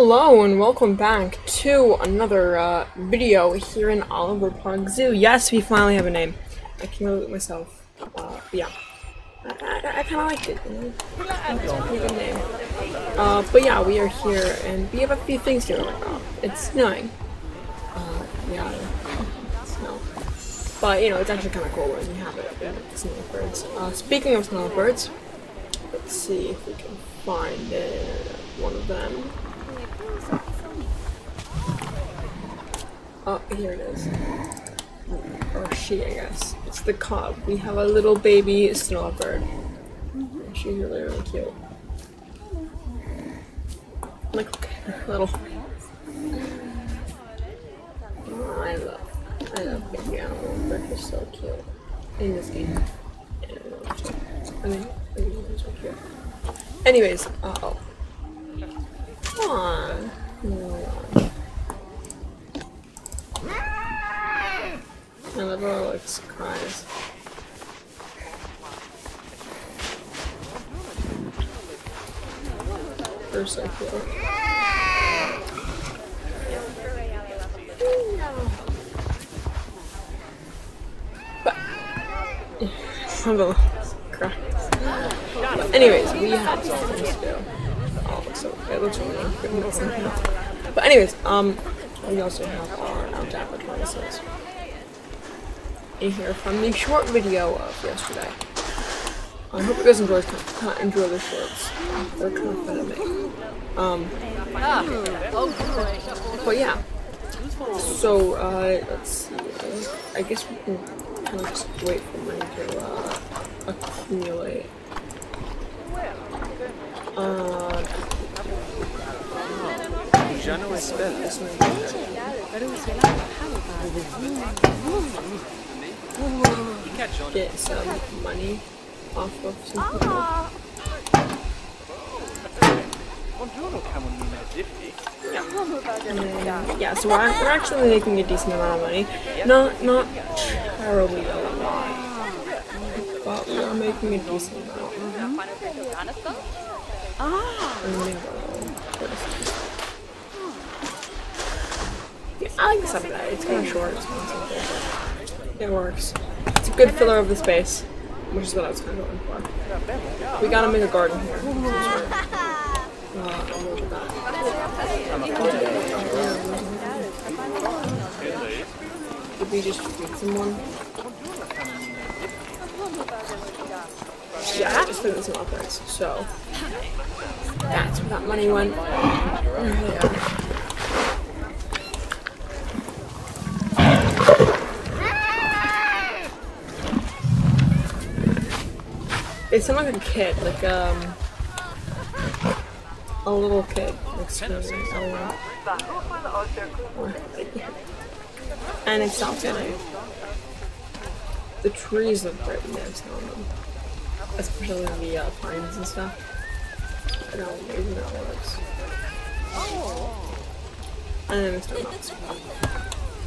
Hello and welcome back to another uh, video here in Oliver Park Zoo. Yes, we finally have a name. I came up with it myself. Uh, yeah. I, I, I kind of liked it. You know? It's a pretty good name. Uh, but yeah, we are here and we have a few things on. It's snowing. Uh, yeah, snow. But you know, it's actually kind of cool when you have it with snow birds. Uh, speaking of snow birds, let's see if we can find uh, one of them. Oh, here it is. Or she, I guess. It's the cub. We have a little baby snowbird. And she's really, really cute. Look, okay, little. Oh, I love, I love baby animals. They're just so cute. In this game. I mean, cute. Anyways, uh oh. Come. And the girl looks cries. They're so cute. But anyways, we have something to do. Oh, looks so it looks really good. But anyways, um, we also have our out advertisements in here from the short video of yesterday. I hope you guys enjoy enjoy the shorts. They're kind of fun to make. Um, but yeah. So uh, let's see. I guess we can kind of just wait for money to uh, accumulate. Uh, get some money off of some. And then, yeah, so we're, we're actually making a decent amount of money. Not not terribly a lot, but we are making a decent amount. Ah. Yeah, I like this episode. It's kind of short. It's kind of simple. It works. It's a good filler of the space, which is what I was kind of going for. We gotta make a garden here. Uh, look that. Did we just feed someone? Yeah, I just feed some others. So that's where that money went. Yeah. They sound like a kid, like um, a little kid, like screaming. And it stopped getting. The trees look there's snow on them, especially the uh, pines and stuff. I don't know, maybe that works. And then it's not.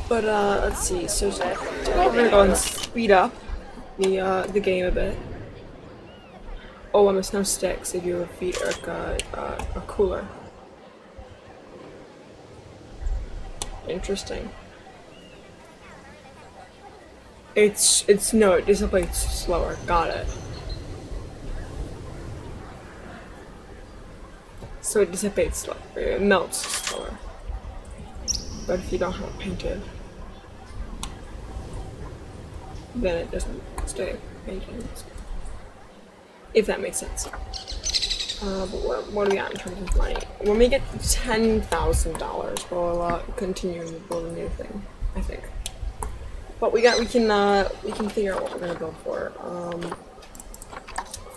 But uh, let's see. So we're gonna go and speed up the uh, the game a bit. Oh, and there's no sticks if your feet are a, uh, cooler. Interesting. It's it's no, it dissipates slower. Got it. So it dissipates slower. It melts slower. But if you don't have it painted, then it doesn't stay painted if that makes sense. Uh, but what, what do we got in terms of money? When we get ten thousand dollars, we'll uh, continue to build a new thing. I think. But we got we can uh, we can figure out what we're gonna build for. Um,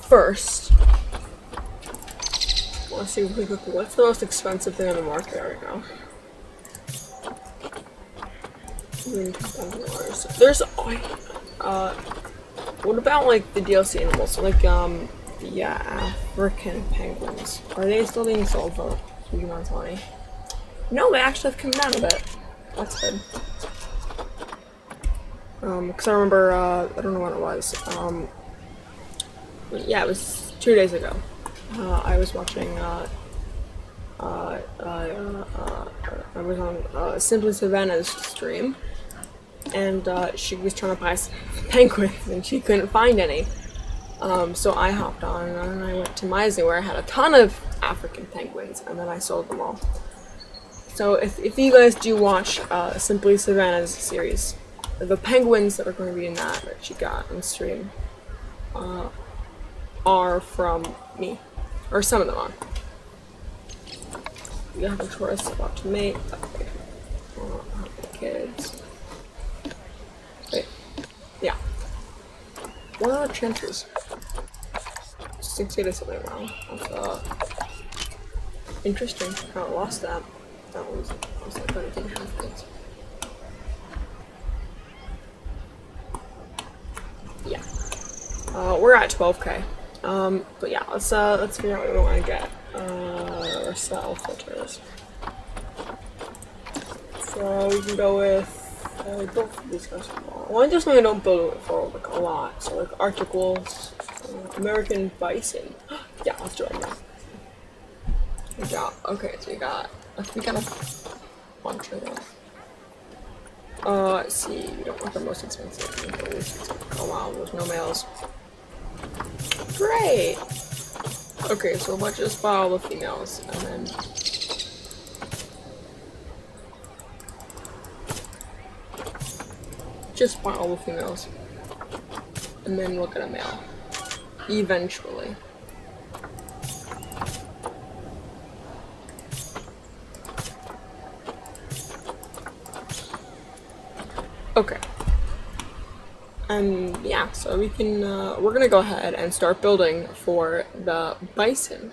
first, let's see really quickly. What's the most expensive thing on the market right now? There's uh what about like the DLC animals? Like um the uh, African penguins. Are they still being sold for of money? No, they actually have come down a bit. That's good. Um, because I remember, uh, I don't know when it was. Um, yeah, it was two days ago. Uh, I was watching uh, uh, uh, uh, uh, I was on uh, Simply Savannah's stream, and uh, she was trying to buy some penguins, and she couldn't find any. Um, so I hopped on and I went to Maisley where I had a ton of African penguins, and then I sold them all. So if, if you guys do watch uh, Simply Savannah's series, the penguins that are going to be in that that she got on stream uh, are from me, or some of them are. You have a choice about to mate. Okay. Uh, kids. Wait. Yeah. What are our chances? 60 to something wrong. Uh, interesting. I lost that. That was, was like, but it didn't have. Yeah. Uh, we're at 12k. Um, but yeah, let's uh, let's figure out what we want to get. Uh, or cell filters. So we can go with uh, both of these guys. One just I don't build it for like a lot. So like Arctic wolves, American bison. yeah, let's do it now. Good job. Okay, so we got we got a bunch of them. Uh, let's see. We don't want the most we want expensive. Oh wow, there's no males. Great. Okay, so let's just buy all the females and then just buy all the females and then look at a male eventually. Okay. And yeah, so we can, uh, we're gonna go ahead and start building for the bison.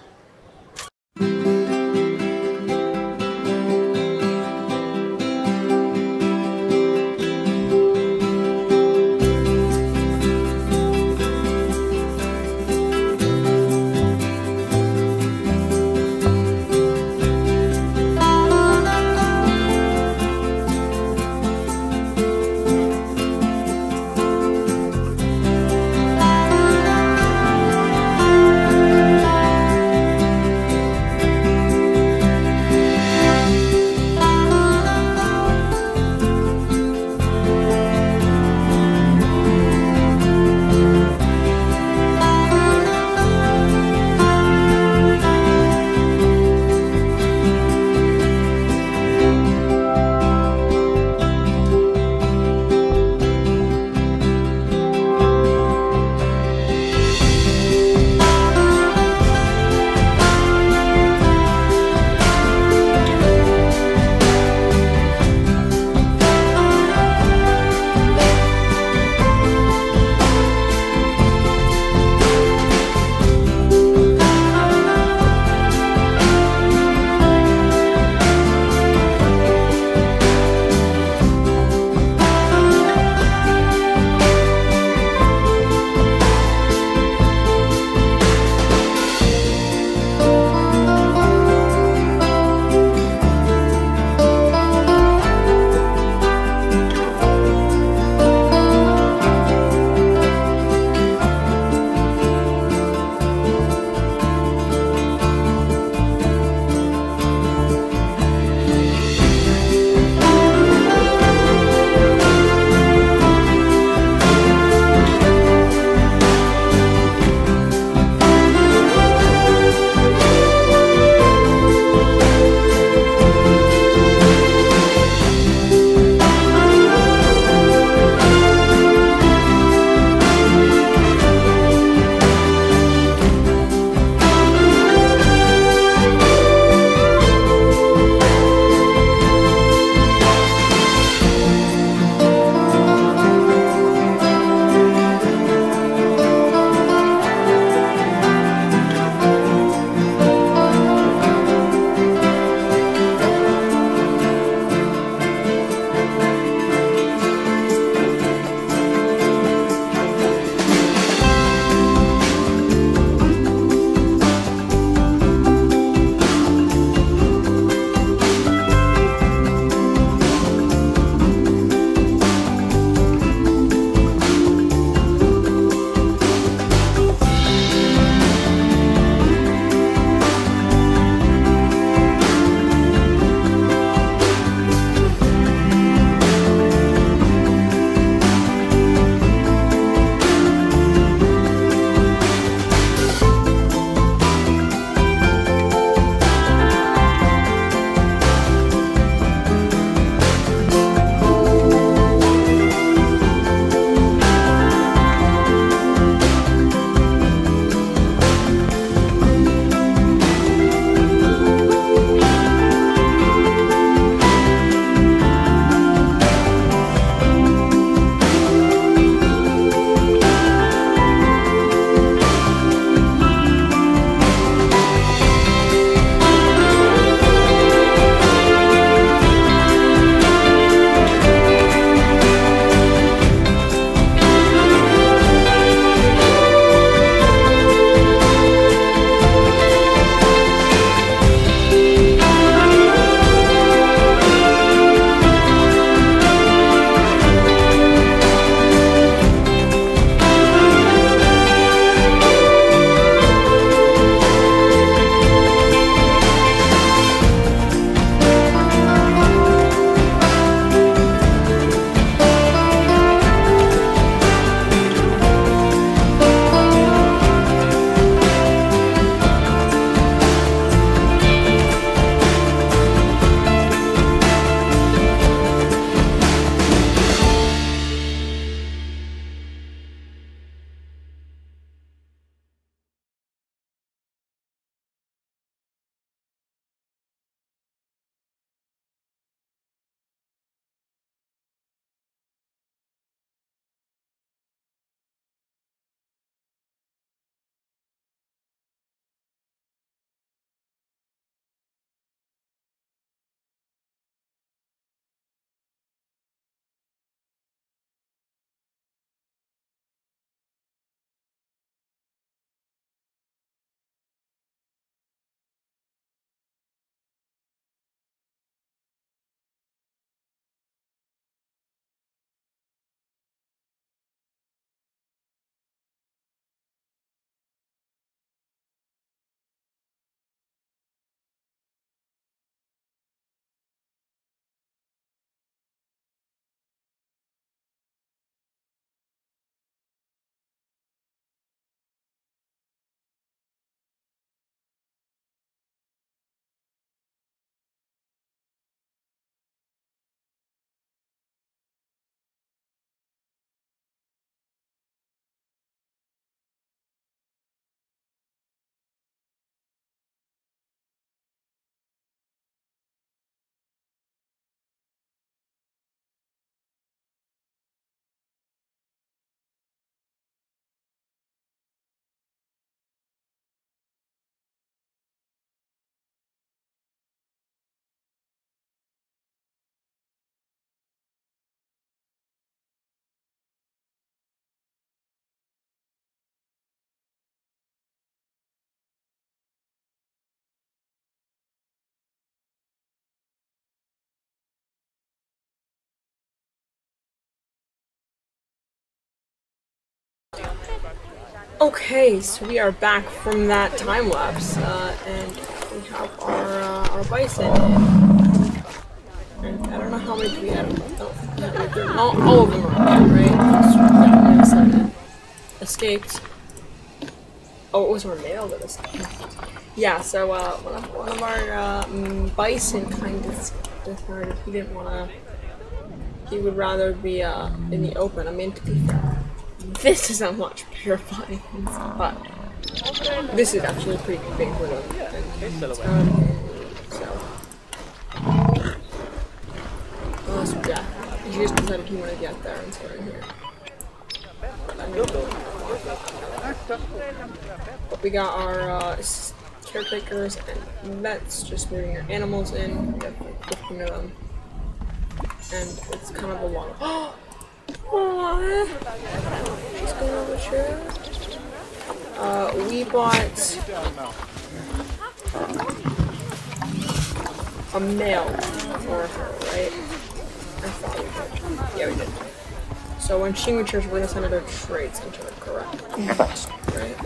Okay, so we are back from that time lapse, uh, and we have our uh, our bison. I don't know how many we have any- All, all of them are dead, right? Escaped. Oh, it was our male that escaped. Yeah, so uh, one of one of our mm, bison kind of decided he didn't want to. He would rather be uh, in the open. I mean, to be fair, this is a much bison, but this is actually pretty big them. And, um, so, uh, so yeah, he just decided he wanted to get there and so in here. But we got our uh, caretakers and vets just moving their animals in. We have like 15 of them. And it's kind of a long. She's going over here. Uh, we bought a male for her, right? I thought we did. Yeah, we did. So when she matures, we're gonna send her traits into her, correct? right?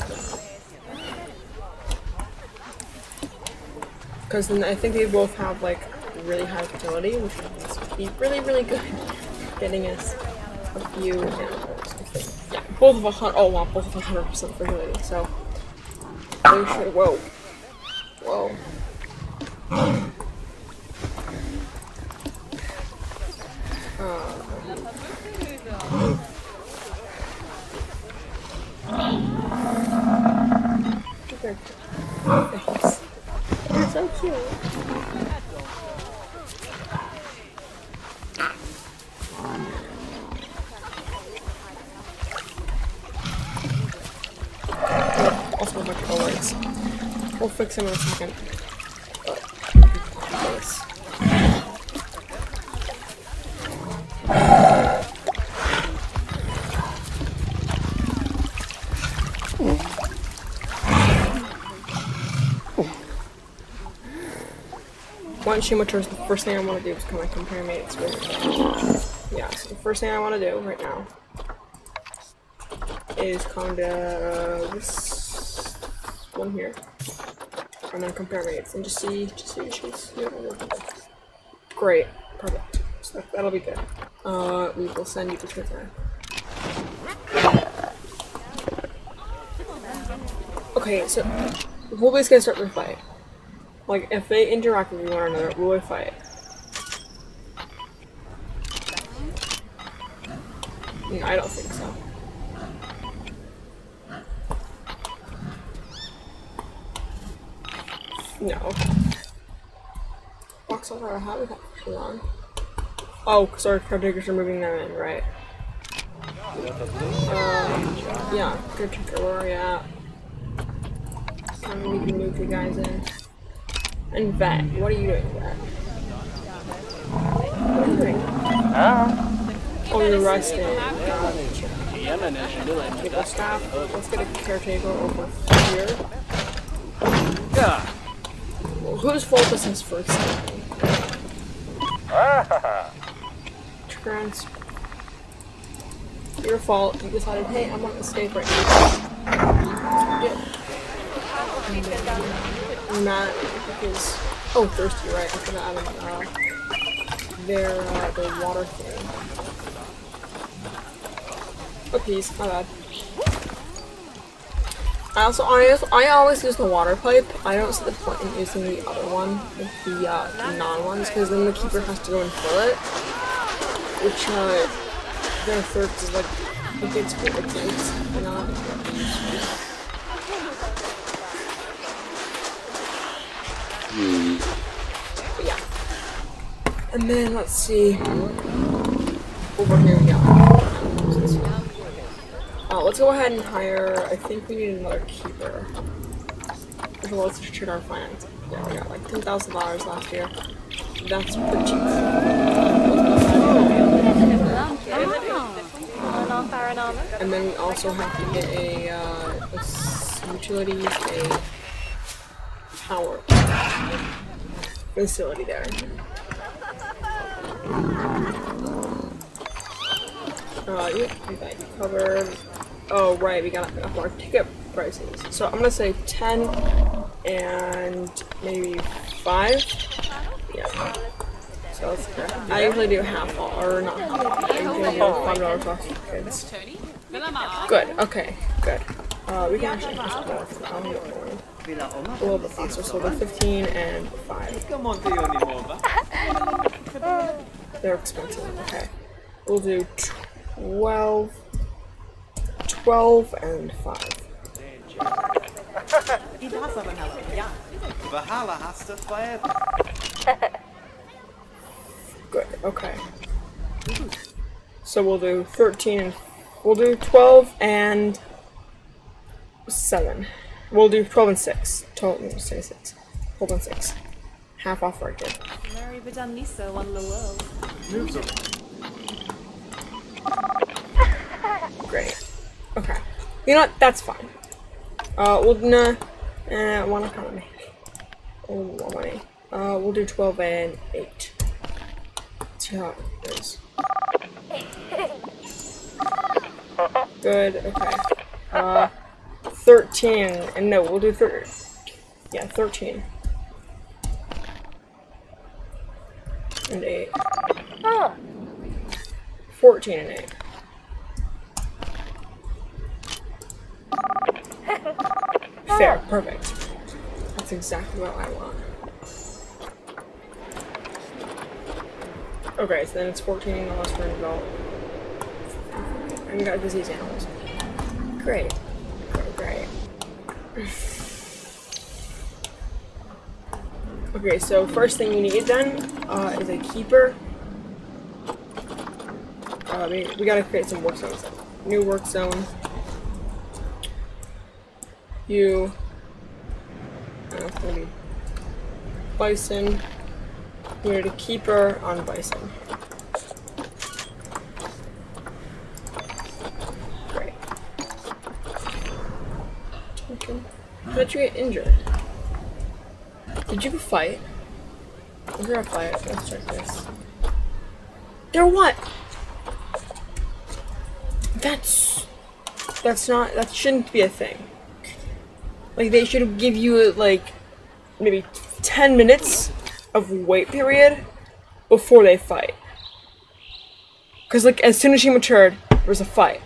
Because then I think they both have like really high fertility, which would be really, really good. Getting us I. Yeah, both of a hundred. Oh wow, both of a hundred percent fertility. So. Whoa, whoa. Fix them in a second. Once she matures, the first thing I want to do is kind of compare mates with her. Yeah, so the first thing I want to do right now is kind of this one here, and then compare mates and just see, just see she's doing. Great, perfect. So that'll be good. Uh, we will send you to Twitter. Okay, so we'll basically gonna start with fight. Like, if they interact with one another, will they fight? I don't think so. No. Box off our habitat for too long. Oh, because our caretakers are moving them in, right? Um, yeah, caretaker, where are you at? Time we can move you guys in. And vet, what are you doing, vet? What are you doing? Oh, you're resting. Gotcha. Table staff. Let's get a caretaker over here. Yeah. Whose fault is this first thing? Trans. Your fault. You decided, hey, I'm gonna escape right now. Yeah. Because. Oh, thirsty, right? I forgot about uh, their uh, their water thing. Oh, peace. My bad. I also I, I always use the water pipe. I don't see the point in using the other one, the uh, non ones, because then the keeper has to go and fill it. Which uh, their thirst is like it gets it's you know. But yeah. And then let's see. Over here we go. Uh, let's go ahead and hire. I think we need another keeper. Let's check our finance. Yeah, we got like ten thousand dollars last year. That's pretty cheap. And then we also have to get a, uh, a a power facility there. Uh, yep, we got you covered. Oh, right, we gotta up our ticket prices. So I'm gonna say 10 and maybe 5. Yeah. So let's I usually do half all, or not half. I usually do $5 off tickets. Good, okay, good. Uh, we can actually just go for one. A little bit faster, so the 15 and 5. They're expensive, okay. We'll do 12, 12 and 5. he does have an hello, yeah. Valhalla has to fire. Good, okay. So we'll do 13 and we'll do 12 and 7. We'll do 12 and 6. Total, say 6. 12 and 6. Half off right there. Mary Vidanisa won the world. Great. Okay. You know what? That's fine. Uh, we'll, nah. Uh, one economy. Oh, one money. Uh, we'll do 12 and 8. See how it is. Good, okay. Uh, 13, and no, we'll do 30. Yeah, 13. And 8. 14 and 8. Fair, perfect. That's exactly what I want. Okay, so then it's 14 unless we're an adult. And we got disease animals. Great. Great. Okay, so first thing you need then uh, is a keeper. Uh, we, we gotta create some work zones. New work zone. You. Bison. Need a keeper on bison. Great. Okay. How did you get injured? Did you fight? Was there a fight? Let's check this. They're what? That's that's not that shouldn't be a thing. Like they should give you like maybe ten minutes of wait period before they fight. Cause like as soon as she matured, there was a fight.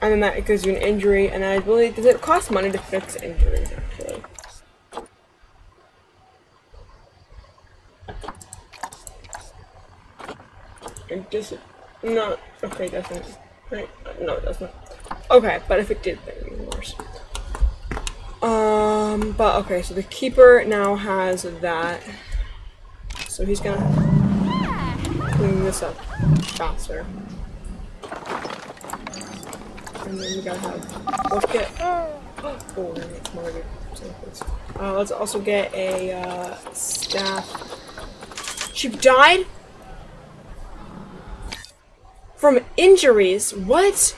And then that gives you an injury, and I believe does it cost money to fix injuries actually? It doesn't. No. Okay, it doesn't. Right? No, it doesn't. Okay, but if it did, that would be worse. Um, but okay, so the keeper now has that. So he's gonna clean this up faster. And then we gotta have. Let's get. Oh, it's. Uh, let's also get a uh, staff. She died from injuries. What?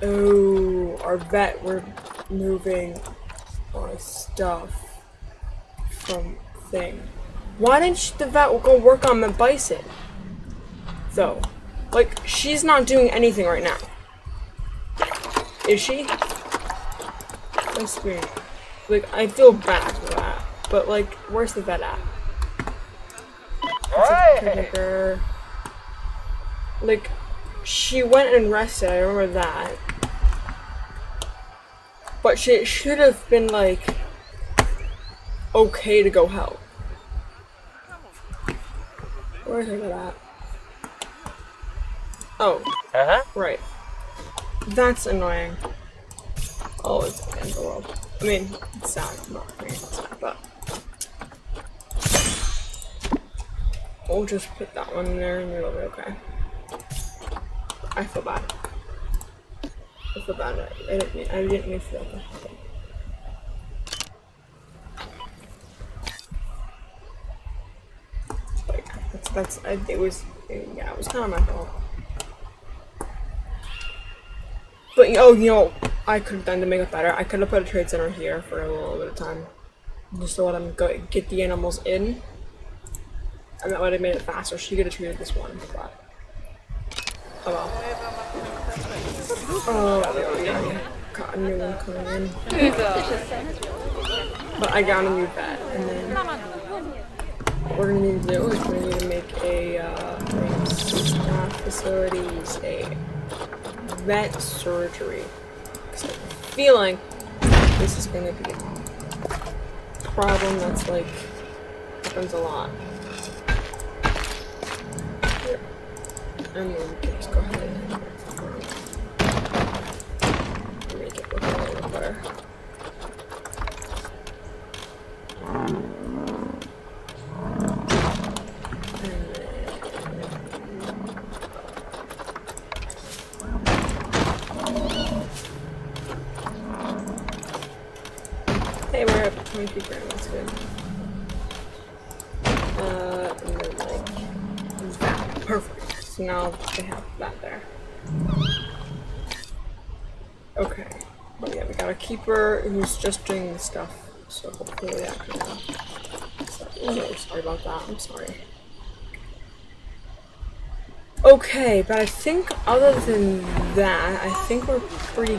Oh, our vet. We're moving our stuff from thing. Why didn't the vet go work on the bison? Though, like she's not doing anything right now. Is she? That's weird. Like, I feel bad for that. But, like, where's the vet at? It's caretaker. Like, she went and rested, I remember that. But she should have been, like, okay to go help. Where's her vet at? Oh, Uh-huh. Right. That's annoying. Oh, it's the end of the world. I mean, it's sad, not it's sad, but. We'll just put that one in there and it'll be okay. I feel bad. I feel bad. I didn't mean, I didn't mean for that yeah, that's, that's, I, it was, yeah, it was kind of my fault. But oh, you know, I could have done to make it better. I could have put a trade center here for a little bit of time, just to let them go get the animals in. And that would have made it faster. She could have treated this one, but. Oh well. Oh. Got a new one coming in. But I got a new vet, and then we're gonna need to do is we're to make a uh, facilities, a vet surgery. feeling this is gonna be a problem that's like happens a lot. Can just go ahead yeah, keeper who's just doing the stuff, so hopefully that can, uh, so, oh, sorry about that, I'm sorry. Okay, but I think other than that, I think we're pretty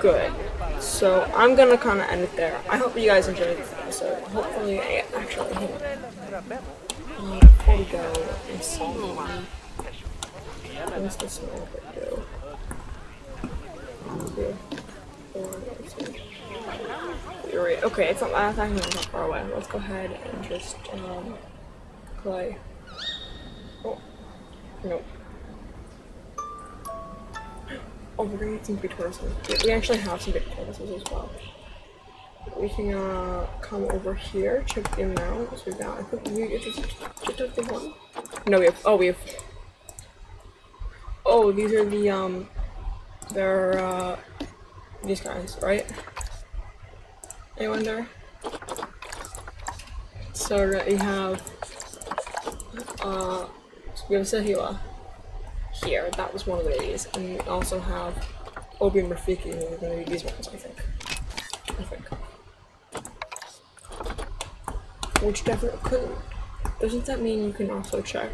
good. So I'm gonna kind of end it there. I hope you guys enjoyed this episode. Hopefully, I actually hang on. Before we go, let's see. What's this bit do? Two. You're right. Okay, it's not that's actually not far away. Let's go ahead and just um play. Oh, nope. Oh, we're gonna get some big tortoises. We- actually have some big tortoises as well. We can uh come over here, check out. So we got, I think we just checked out the one. No, we have. Oh, we have. Oh, these are the um, they're uh, these guys, right? I wonder. So we have uh, we have Sahila here. That was one of these, and we also have Obi and Rafiki, who are to be these ones, I think. I think. Which definitely could. Doesn't that mean you can also check?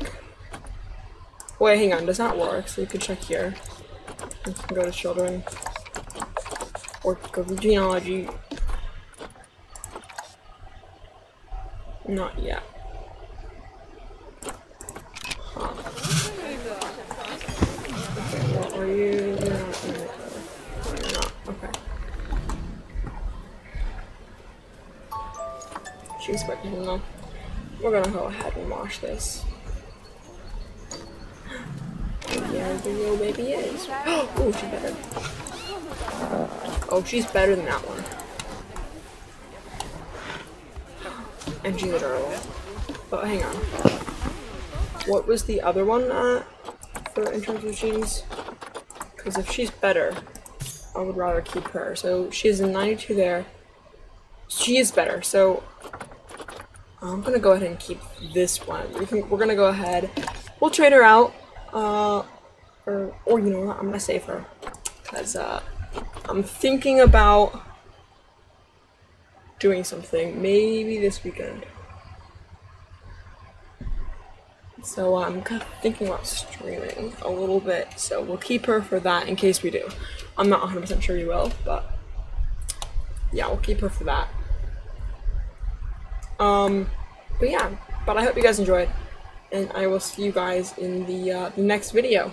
Wait, hang on. Does that work? So you can check here. You can go to children, or go to genealogy. Not yet. Huh. Okay, are you you're not in it? though. You're not. Okay. She's expecting to know. We're gonna go ahead and wash this. Oh, yeah, the real baby is. Oh, she better. Oh, she's better than that one. And she's adorable. But hang on. What was the other one uh, for in terms of? Because if she's better, I would rather keep her. So she's a 92 there. She is better. So I'm gonna go ahead and keep this one. We can, we're gonna go ahead. We'll trade her out. Uh, or, or you know what? I'm gonna save her. Because uh, I'm thinking about doing something. Maybe this weekend. So I'm kind of thinking about streaming a little bit. So we'll keep her for that in case we do. I'm not 100% sure you will, but yeah, we'll keep her for that. Um, but yeah, but I hope you guys enjoyed, and I will see you guys in the uh, the next video.